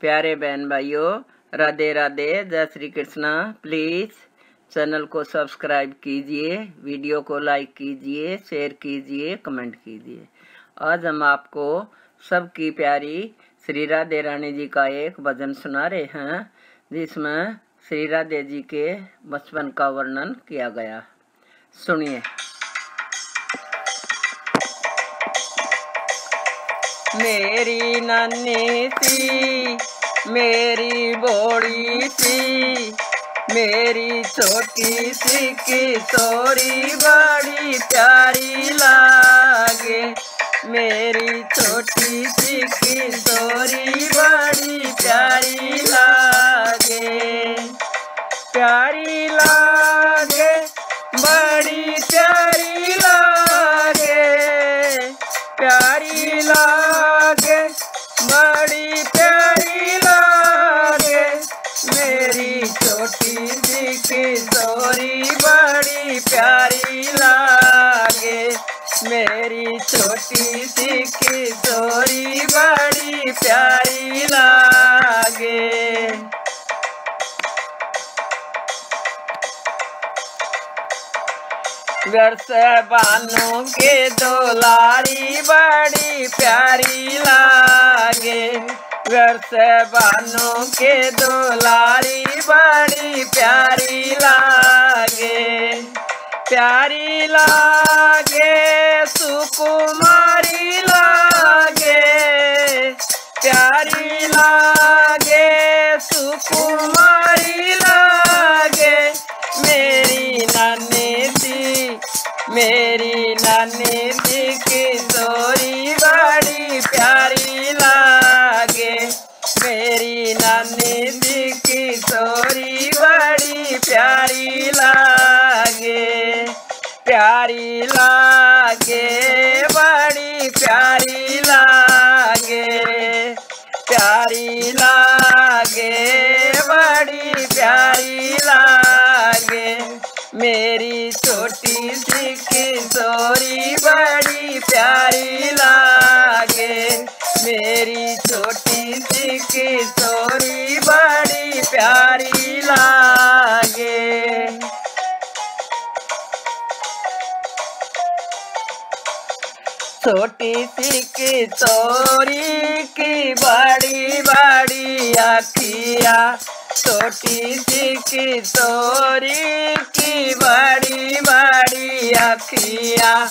प्यारे बहन भाइयों, राधे राधे, जय श्री कृष्णा। प्लीज़ चैनल को सब्सक्राइब कीजिए वीडियो को लाइक कीजिए शेयर कीजिए कमेंट कीजिए। आज हम आपको सबकी प्यारी श्री राधे रानी जी का एक भजन सुना रहे हैं, जिसमें श्री राधे जी के बचपन का वर्णन किया गया। सुनिए। मेरी नन्ही सी मेरी बोड़ी सी मेरी छोटी सी किशोरी बड़ी बड़ी प्यारी लागे, मेरी छोटी सी किशोरी बड़ी प्यारी लागे, मेरी छोटी सी किशोरी बड़ी प्यारी लागे। से बानों के दोलारी बड़ी प्यारी लागे। व्यर्थ बानों के दोलारी बड़ी प्यारी लागे। प्यारी लागे सुकुमारी लागे, बड़ी प्यारी लागे। मेरी छोटी सी किशोरी, बड़ी प्यारी लागे। मेरी छोटी सी किशोरी छोटी सी किशोरी की बड़ी बड़ी आखिया। छोटी सी किशोरी की बड़ी बड़ी आखिया।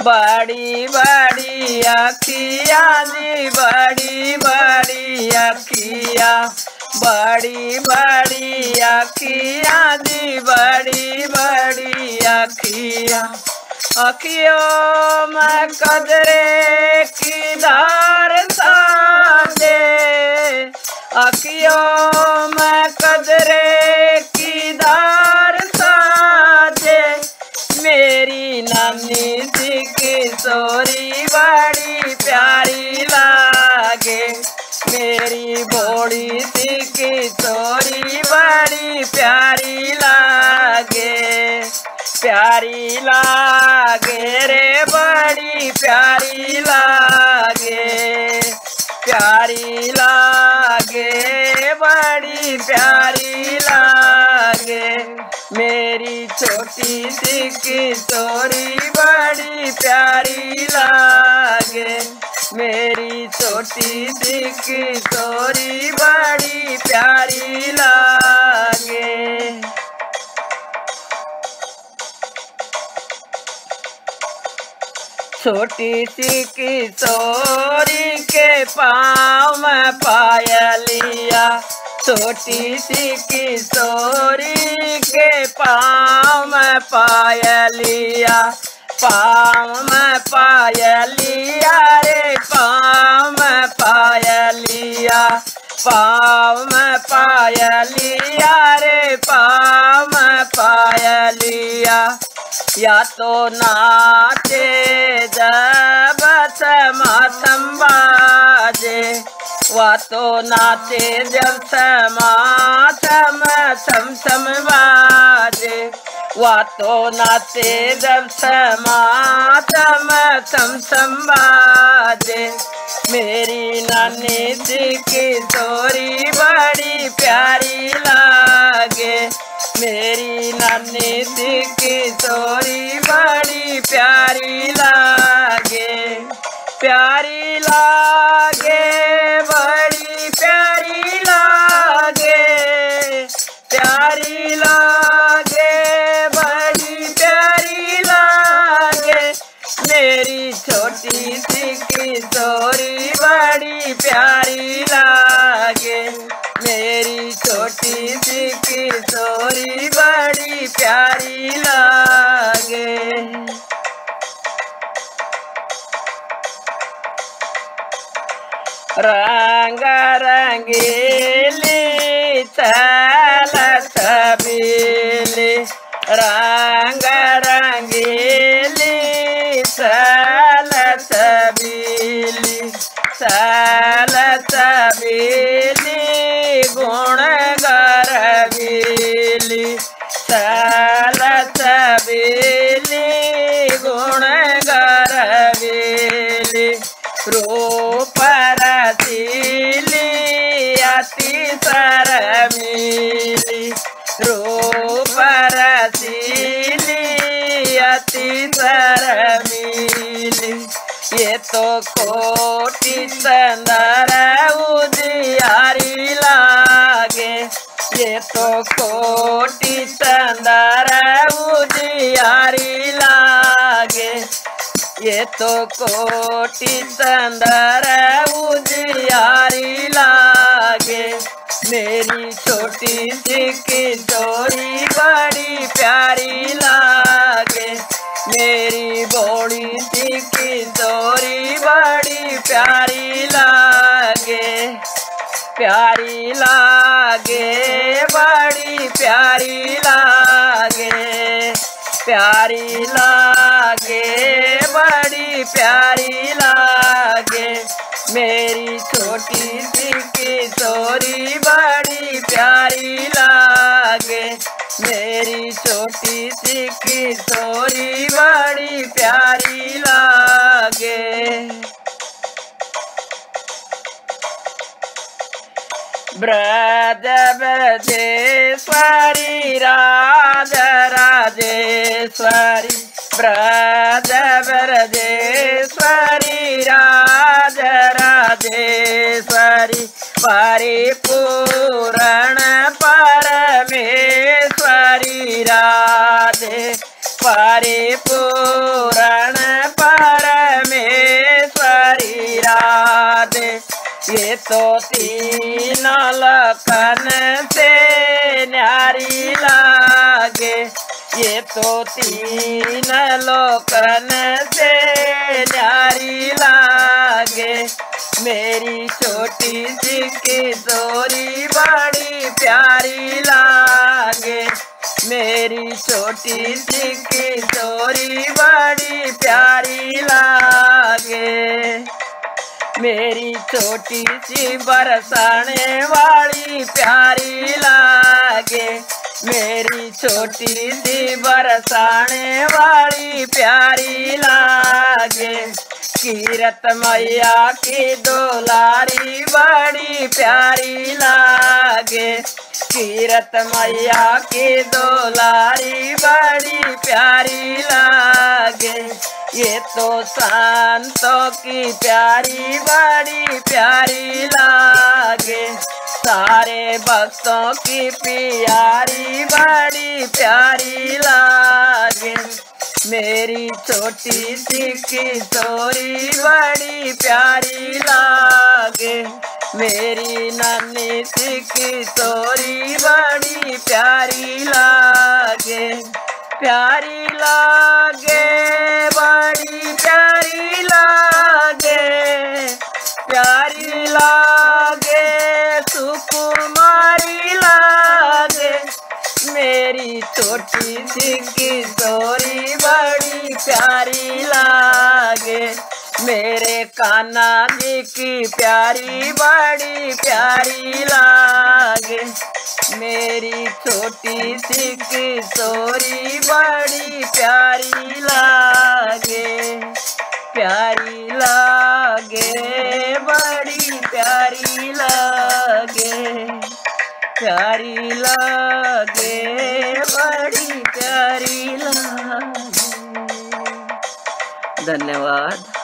बड़ी बड़ी आखिया जी, बड़ी बड़ी आखिया। बड़ी बड़ी आखिया जी, बड़ी बड़ी अखिया अखियों में कदरे की धार सादे अखियों में कदरे की धार सादे मेरी नानी सी किशोरी बड़ी प्यारी लागे। मेरी बोड़ी सी किशोरी बड़ी प्यारी प्यारी लागे रे, बड़ी प्यारी लागे। प्यारी लागे, बड़ी प्यारी लागे। मेरी छोटी सी किशोरी बड़ी प्यारी लागे। मेरी छोटी सी किशोरी बड़ी प्यारी लागे। छोटी सी किशोरी के पाँव में पायलिया। छोटी सी किशोरी के पाँव में पायलिया। पाँव में पायलिया रे, पाँव में पायलिया। पाँव में या तो नाचे जब समातम बाजे, वा तो नाचे जब समातम सम सम बाजे, वा तो नाचे जब समातम सम सम बाजे। मेरी नानी जी की किशोरी बड़ी प्यारी लागे मेरी नानी दिखी किशोरी बड़ी प्यारी लागे प्यारी लागे। रंगीली चल छबीली रंग रंगीली चल छबीली चल छबीली अति सरमीली ये तो कोटि चंदर उजियारी लागे। ये तो कोटि चंदर उजियारी लागे। ये तो कोटि चंदर उजियारी लागे। मेरी छोटी सी किशोरी बड़ी प्यारी किशोरी बड़ी प्यारी लागे प्यारी लागे, बड़ी प्यारी लागे प्यारी लागे, बड़ी प्यारी लागे। मेरी छोटी सी किशोरी बड़ी प्यारी लागे, मेरी छोटी सी किशोरी बड़ी प्यारी लागे। दे राजराजेश्वरि राजे राजराजेश्वरि परिपू तो तीन लखन से न्यारी लागे। ये तो तीन लोकन से न्यारी लागे। मेरी छोटी सी किशोरी बड़ी प्यारी लागे। मेरी छोटी सी किशोरी बड़ी प्यारी मेरी छोटी सी बरसाने वाली प्यारी लागे। मेरी छोटी सी बरसाने वाली प्यारी लागे। कीरत मैया की दोलारी बड़ी प्यारी लागे। कीरत मैया की दोलारी बड़ी प्यारी लागे। ये तो शांतों की प्यारी बड़ी प्यारी लागे। सारे भक्तों की प्यारी बड़ी प्यारी लागे। मेरी छोटी सी किशोरी बड़ी प्यारी लागे। मेरी नानी सी किशोरी बड़ी प्यारी लागे। प्यारी लागे। छोटी सी किशोरी बड़ी प्यारी लागे। मेरे कान्हा जी की प्यारी, बड़ी प्यारी लागे। मेरी छोटी सी किशोरी बड़ी प्यारी लागे। प्यारी लागे, बड़ी प्यारी लागे। प्यारी लागे, बड़ी प्यारी लागे धन्यवाद।